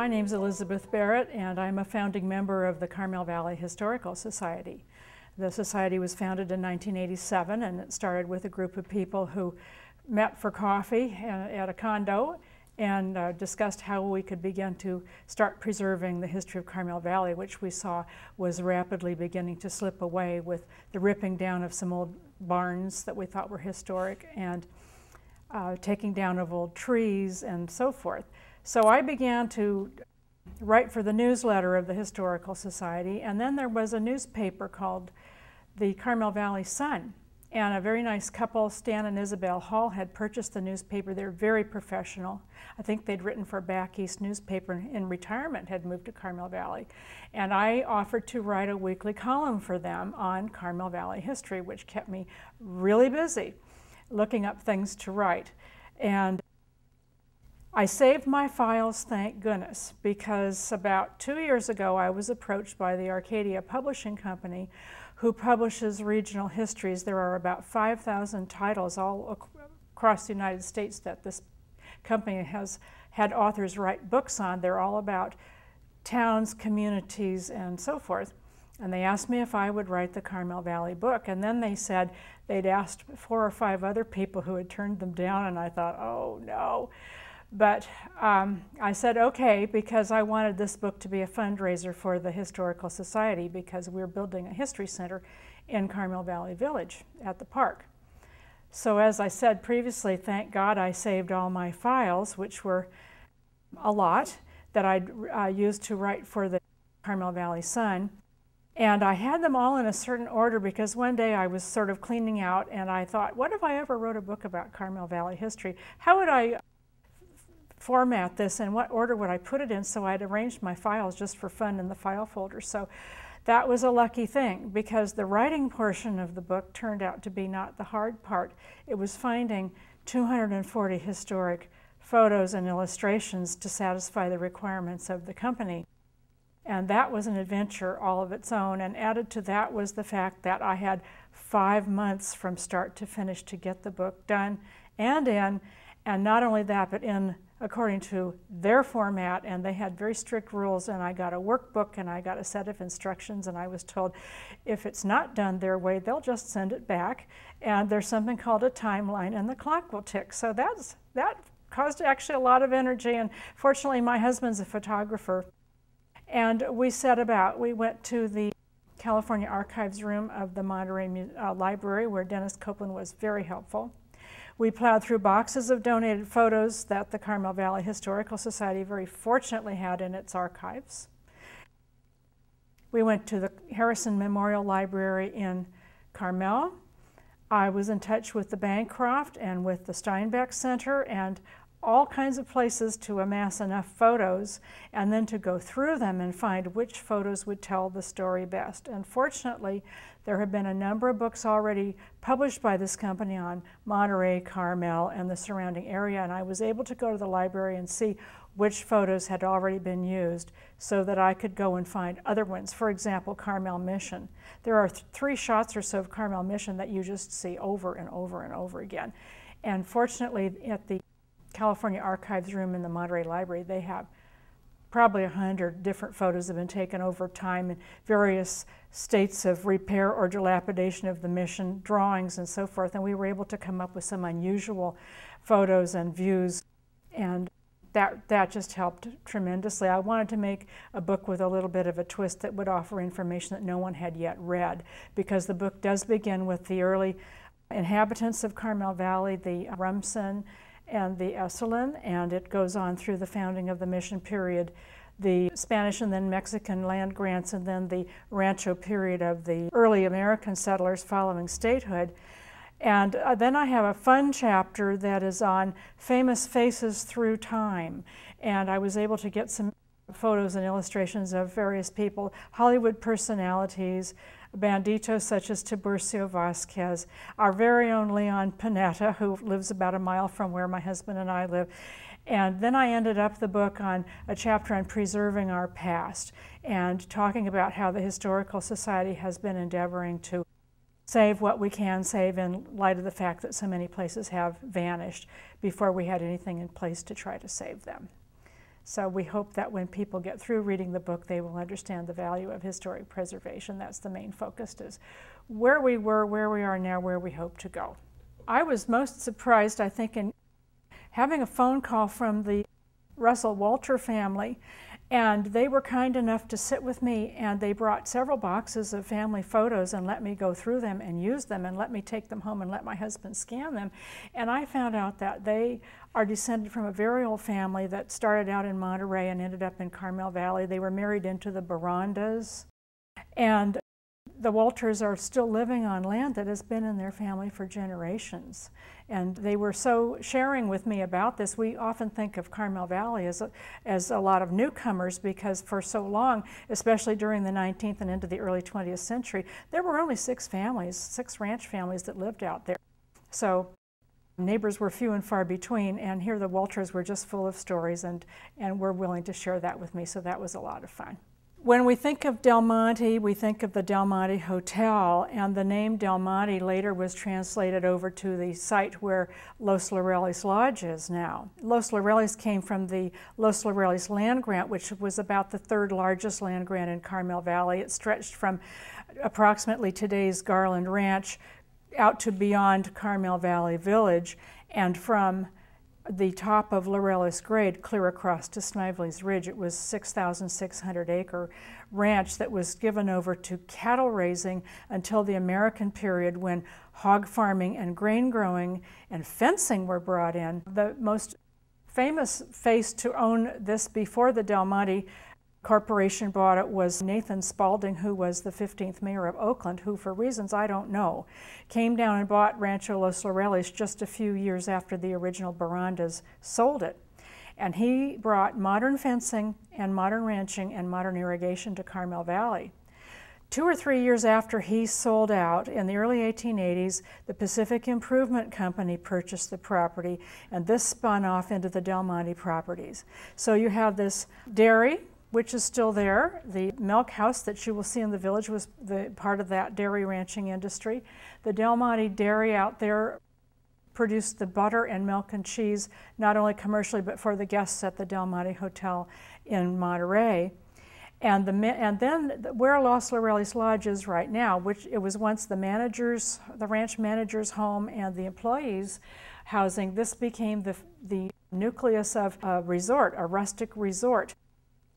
My name is Elizabeth Barratt, and I'm a founding member of the Carmel Valley Historical Society. The society was founded in 1987, and it started with a group of people who met for coffee at a condo and uh, discussed how we could begin to start preserving the history of Carmel Valley, which we saw was rapidly beginning to slip away with the ripping down of some old barns that we thought were historic and uh, taking down of old trees and so forth. So I began to write for the newsletter of the Historical Society, and then there was a newspaper called the Carmel Valley Sun. And a very nice couple, Stan and Isabel Hall, had purchased the newspaper. They're very professional. I think they'd written for a Back East newspaper in retirement, had moved to Carmel Valley. And I offered to write a weekly column for them on Carmel Valley history, which kept me really busy looking up things to write. And I saved my files, thank goodness, because about two years ago I was approached by the Arcadia Publishing Company who publishes regional histories. There are about 5,000 titles all ac across the United States that this company has had authors write books on. They're all about towns, communities, and so forth. And they asked me if I would write the Carmel Valley book. And then they said they'd asked four or five other people who had turned them down, and I thought, oh no. But um, I said okay because I wanted this book to be a fundraiser for the Historical Society because we're building a history center in Carmel Valley Village at the park. So as I said previously, thank God I saved all my files, which were a lot that I uh, used to write for the Carmel Valley Sun. And I had them all in a certain order because one day I was sort of cleaning out and I thought, what if I ever wrote a book about Carmel Valley history? How would I format this and what order would I put it in so I'd arranged my files just for fun in the file folder. So that was a lucky thing because the writing portion of the book turned out to be not the hard part. It was finding 240 historic photos and illustrations to satisfy the requirements of the company. And that was an adventure all of its own. And added to that was the fact that I had five months from start to finish to get the book done and in. And not only that, but in according to their format, and they had very strict rules. And I got a workbook and I got a set of instructions, and I was told if it's not done their way, they'll just send it back. And there's something called a timeline, and the clock will tick. So that's that caused actually a lot of energy. And fortunately, my husband's a photographer, and we set about. We went to the California Archives room of the Monterey uh, Library, where Dennis Copeland was very helpful. We plowed through boxes of donated photos that the Carmel Valley Historical Society very fortunately had in its archives. We went to the Harrison Memorial Library in Carmel. I was in touch with the Bancroft and with the Steinbeck Center and all kinds of places to amass enough photos and then to go through them and find which photos would tell the story best. And fortunately, there have been a number of books already published by this company on Monterey, Carmel, and the surrounding area, and I was able to go to the library and see which photos had already been used so that I could go and find other ones. For example, Carmel Mission. There are th three shots or so of Carmel Mission that you just see over and over and over again. And fortunately, at the California Archives room in the Monterey Library, they have probably a hundred different photos that have been taken over time in various states of repair or dilapidation of the mission, drawings and so forth, and we were able to come up with some unusual photos and views, and that, that just helped tremendously. I wanted to make a book with a little bit of a twist that would offer information that no one had yet read, because the book does begin with the early inhabitants of Carmel Valley, the Rumsen and the Esselen, and it goes on through the founding of the mission period, the Spanish and then Mexican land grants, and then the Rancho period of the early American settlers following statehood. And uh, then I have a fun chapter that is on famous faces through time. And I was able to get some photos and illustrations of various people, Hollywood personalities, banditos such as Tiburcio Vasquez, our very own Leon Panetta, who lives about a mile from where my husband and I live. And then I ended up the book on a chapter on preserving our past and talking about how the Historical Society has been endeavoring to save what we can save in light of the fact that so many places have vanished before we had anything in place to try to save them. So we hope that when people get through reading the book, they will understand the value of historic preservation. That's the main focus is where we were, where we are now, where we hope to go. I was most surprised, I think, in having a phone call from the Russell Walter family and they were kind enough to sit with me and they brought several boxes of family photos and let me go through them and use them and let me take them home and let my husband scan them. And I found out that they are descended from a very old family that started out in Monterey and ended up in Carmel Valley. They were married into the Borondas. And the Walters are still living on land that has been in their family for generations. And they were so sharing with me about this. We often think of Carmel Valley as a, as a lot of newcomers because for so long, especially during the 19th and into the early 20th century, there were only six families, six ranch families that lived out there. So neighbors were few and far between, and here the Walters were just full of stories and, and were willing to share that with me, so that was a lot of fun. When we think of Del Monte, we think of the Del Monte Hotel, and the name Del Monte later was translated over to the site where Los Laureles Lodge is now. Los Laureles came from the Los Laureles land grant, which was about the third largest land grant in Carmel Valley. It stretched from approximately today's Garland Ranch out to beyond Carmel Valley Village, and from the top of Laureles Grade clear across to Snively's Ridge. It was 6,600 acre ranch that was given over to cattle raising until the American period when hog farming and grain growing and fencing were brought in. The most famous face to own this before the Del Monte corporation bought it was Nathan Spaulding, who was the 15th mayor of Oakland, who, for reasons I don't know, came down and bought Rancho Los Laureles just a few years after the original Borondas sold it. And he brought modern fencing and modern ranching and modern irrigation to Carmel Valley. Two or three years after he sold out, in the early 1880s, the Pacific Improvement Company purchased the property, and this spun off into the Del Monte properties. So you have this dairy, which is still there. The milk house that you will see in the village was the part of that dairy ranching industry. The Del Monte Dairy out there produced the butter and milk and cheese, not only commercially, but for the guests at the Del Monte Hotel in Monterey. And, the, and then where Los Laureles Lodge is right now, which it was once the managers, the ranch manager's home and the employees' housing, this became the, the nucleus of a resort, a rustic resort.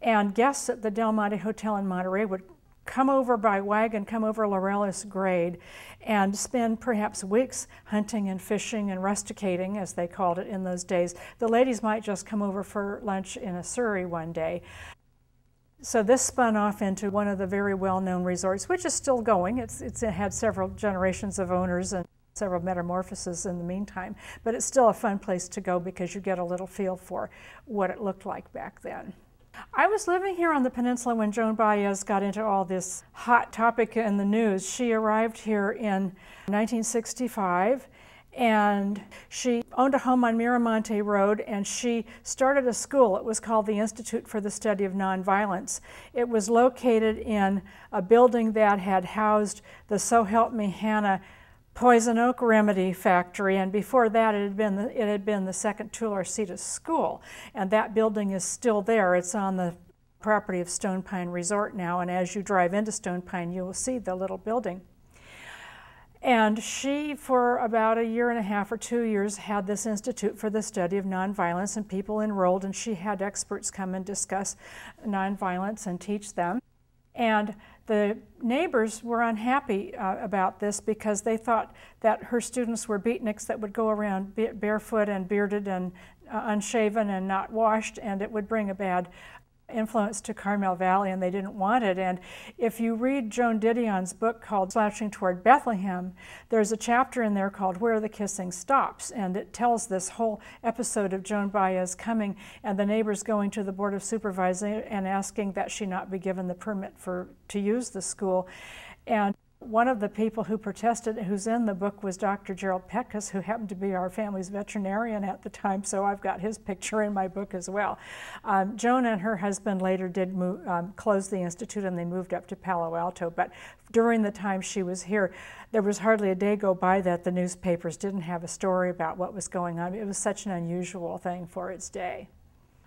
And guests at the Del Monte Hotel in Monterey would come over by wagon, come over Laureles Grade, and spend perhaps weeks hunting and fishing and rusticating, as they called it in those days. The ladies might just come over for lunch in a surrey one day. So this spun off into one of the very well-known resorts, which is still going. It's, it's it had several generations of owners and several metamorphoses in the meantime, but it's still a fun place to go because you get a little feel for what it looked like back then. I was living here on the peninsula when Joan Baez got into all this hot topic in the news. She arrived here in 1965 and she owned a home on Miramonte Road and she started a school. It was called the Institute for the Study of Nonviolence. It was located in a building that had housed the So Help Me Hannah Poison Oak Remedy Factory, and before that it had been the, it had been the second Tularsita School, and that building is still there. It's on the property of Stone Pine Resort now, and as you drive into Stone Pine, you will see the little building. And she, for about a year and a half or two years, had this Institute for the Study of Nonviolence, and people enrolled, and she had experts come and discuss nonviolence and teach them. And the neighbors were unhappy uh, about this because they thought that her students were beatniks that would go around barefoot and bearded and uh, unshaven and not washed, and it would bring a bad influence to Carmel Valley and they didn't want it. And if you read Joan Didion's book called Slouching Toward Bethlehem, there's a chapter in there called Where the Kissing Stops. And it tells this whole episode of Joan Baez coming and the neighbors going to the Board of Supervisors and asking that she not be given the permit for to use the school. And one of the people who protested, who's in the book, was Dr. Gerald Petkus, who happened to be our family's veterinarian at the time, so I've got his picture in my book as well. Um, Joan and her husband later did move, um, close the institute and they moved up to Palo Alto, but during the time she was here, there was hardly a day go by that the newspapers didn't have a story about what was going on. It was such an unusual thing for its day.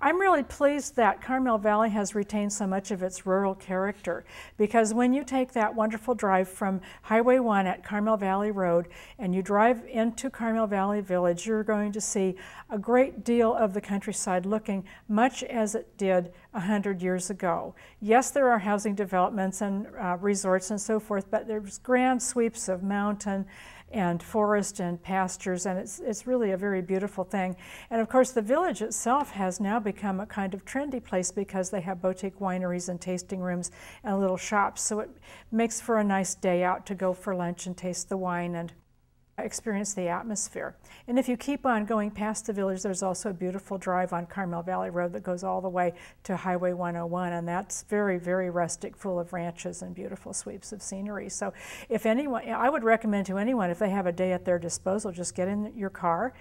I'm really pleased that Carmel Valley has retained so much of its rural character because when you take that wonderful drive from Highway 1 at Carmel Valley Road and you drive into Carmel Valley Village, you're going to see a great deal of the countryside looking much as it did 100 years ago. Yes, there are housing developments and uh, resorts and so forth, but there's grand sweeps of mountain and forest and pastures, and it's, it's really a very beautiful thing. And of course, the village itself has now become a kind of trendy place because they have boutique wineries and tasting rooms and little shops. So it makes for a nice day out to go for lunch and taste the wine and experience the atmosphere. And if you keep on going past the village, there's also a beautiful drive on Carmel Valley Road that goes all the way to Highway 101, and that's very, very rustic, full of ranches and beautiful sweeps of scenery. So if anyone, I would recommend to anyone, if they have a day at their disposal, just get in your car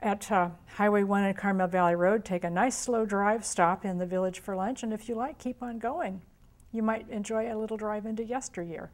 at uh, Highway 1 and Carmel Valley Road, take a nice slow drive, stop in the village for lunch, and if you like, keep on going. You might enjoy a little drive into yesteryear.